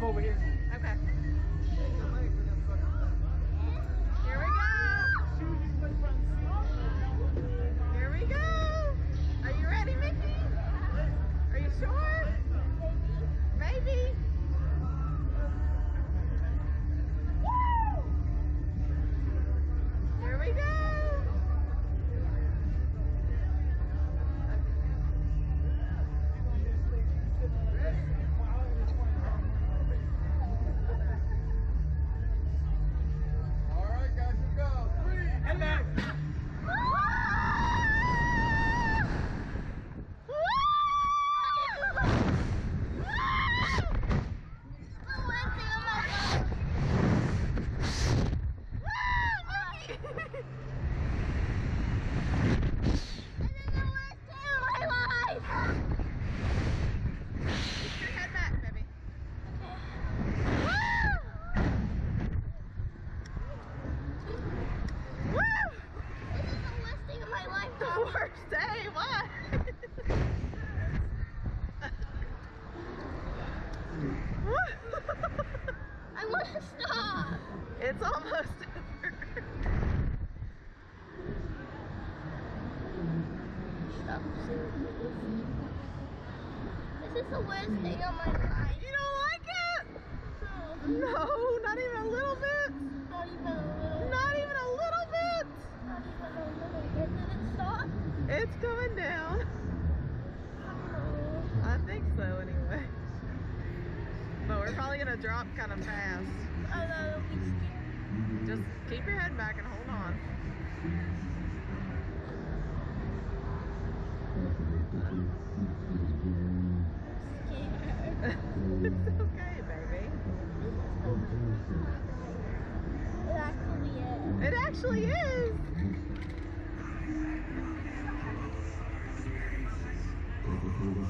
over here. Day. What? I want to stop. it's almost over. Stop This is the worst day of my life. It's coming down. I think so, anyway. But we're probably gonna drop kind of fast. Oh, I know, it'll be scary. Just keep your head back and hold on. It's okay, baby. It actually is. It actually is.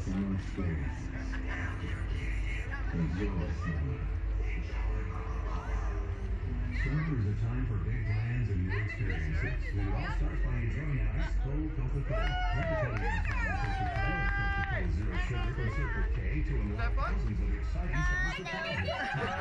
Summer Experience. Enjoy summer. Is a time for big plans and new experiences. It all starts by enjoying an ice cold Coca-Cola. Coca-Cola, Coca-Cola Zero Sugar from Circle K to unlock thousands of exciting summer surprises.